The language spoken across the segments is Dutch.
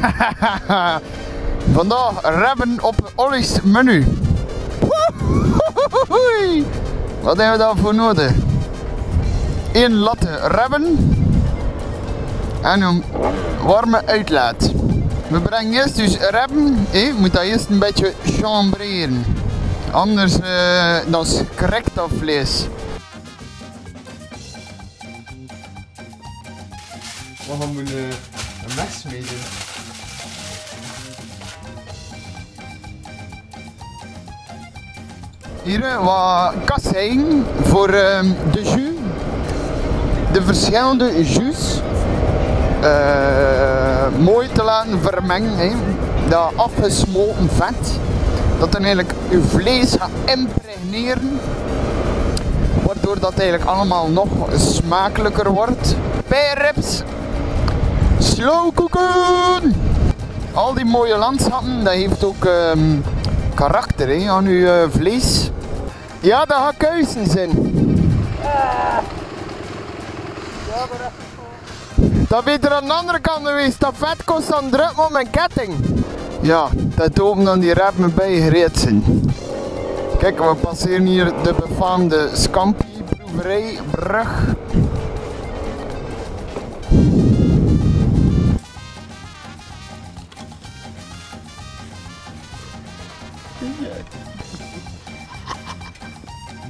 Vandaag rabben op Ollie's menu. Wat hebben we daarvoor nodig? Eén latte rabben en een warme uitlaat. We brengen eerst dus rabben, eh, moet dat eerst een beetje chambreren. Anders eh, dan krekt dat vlees. We gaan moeten een mes mee Hier wat kassein voor ehm, de jus. De verschillende jus eh, mooi te laten vermengen. Dat afgesmolten vet. Dat dan eigenlijk uw vlees gaat impregneren. Waardoor dat eigenlijk allemaal nog smakelijker wordt. Bijrips. Slow cooken. Al die mooie landschappen, dat heeft ook ehm, karakter hè, aan uw eh, vlees. Ja, dat gaat keuzen zijn. Dat beter aan de andere kant geweest. Dat vet kost dan druk op mijn ketting. Ja, dat open dan die rapen bij gereed zijn. Kijk, we passeren hier de befaamde Scampi proeverijbrug.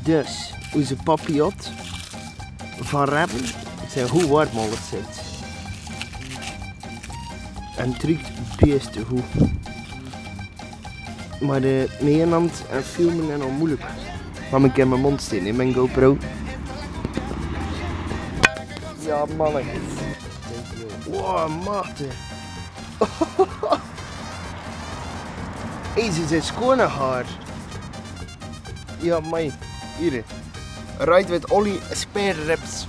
Dus, onze papillot van Rebben zijn hoe warm al het zit. En het ruikt best goed. Maar de Nederland en filmen zijn al moeilijk. Ga ik in mijn mond in mijn GoPro. Ja, mannen. Wow, maten. Deze zijn schone haar. Ja, mij. Hier. With Ollie spare ribs.